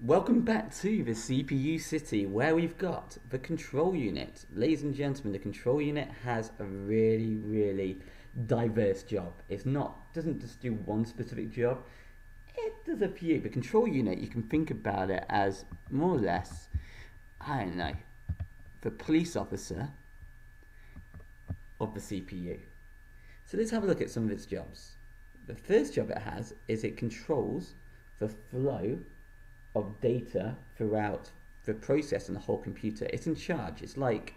Welcome back to the CPU City where we've got the control unit. Ladies and gentlemen, the control unit has a really, really diverse job. It's not, doesn't just do one specific job, it does a few. The control unit, you can think about it as more or less, I don't know, the police officer of the CPU. So let's have a look at some of its jobs. The first job it has is it controls the flow of data throughout the process and the whole computer. It's in charge. It's like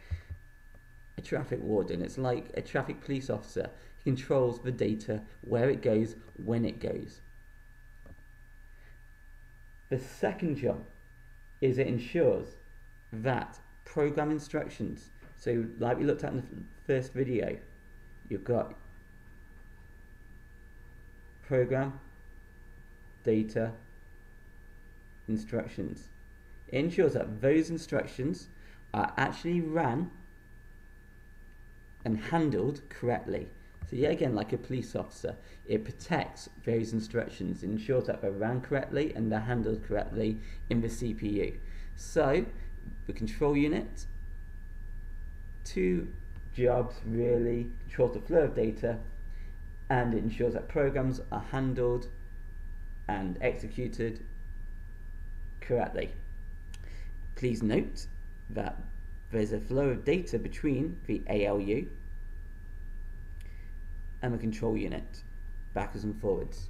a traffic warden. It's like a traffic police officer. He controls the data, where it goes, when it goes. The second job is it ensures that program instructions. So, like we looked at in the first video, you've got program, data, instructions. It ensures that those instructions are actually ran and handled correctly. So yet again, like a police officer, it protects those instructions, ensures that they're ran correctly and they're handled correctly in the CPU. So the control unit, two jobs really, controls the flow of data and it ensures that programs are handled and executed correctly. Please note that there's a flow of data between the ALU and the control unit, backwards and forwards.